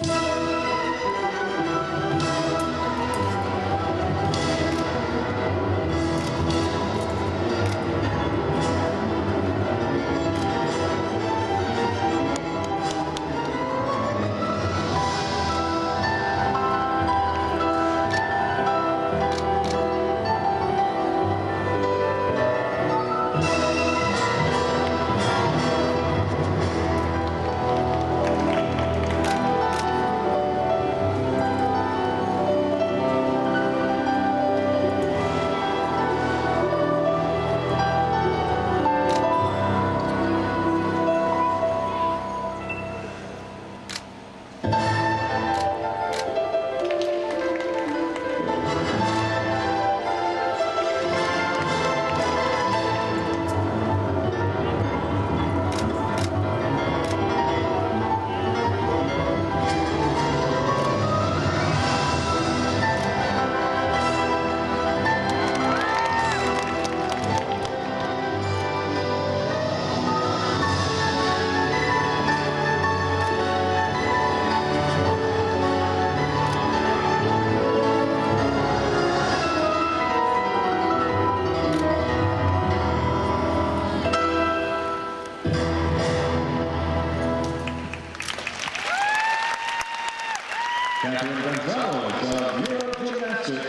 Bye. Catherine Gonzalez of Neuro Gymnastics.